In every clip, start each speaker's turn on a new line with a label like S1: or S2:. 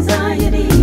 S1: anxiety.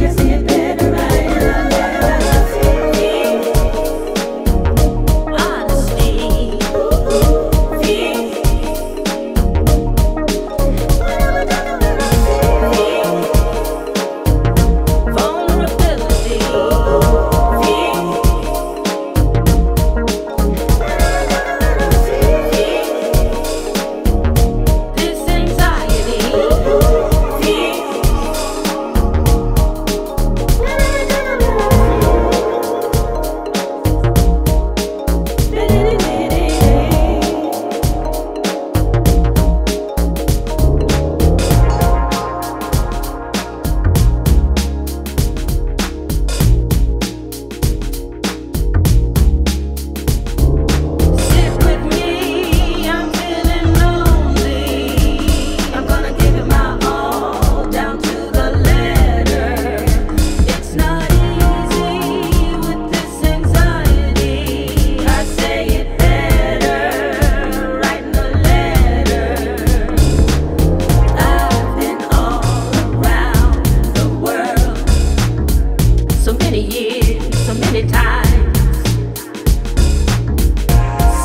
S1: many years, so many times.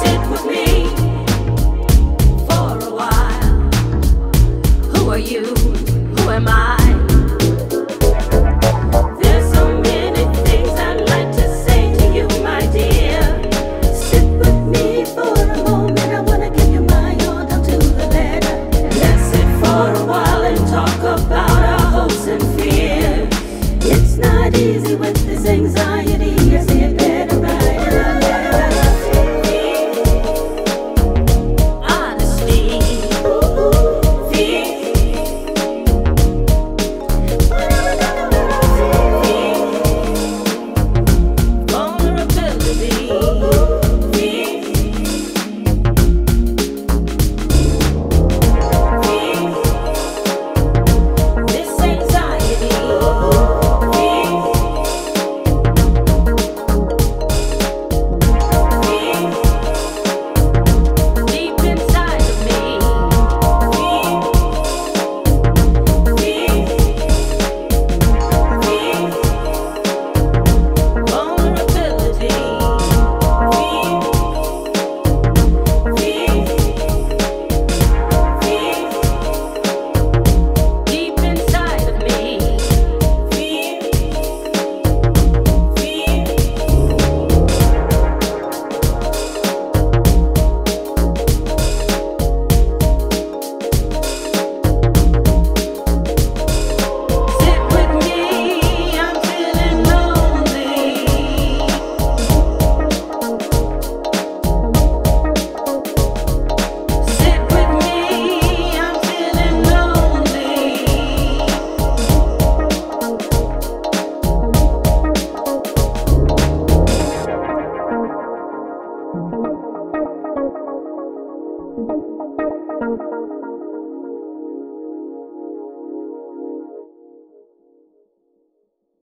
S1: Sit with me for a while. Who are you? Who am I? Bye.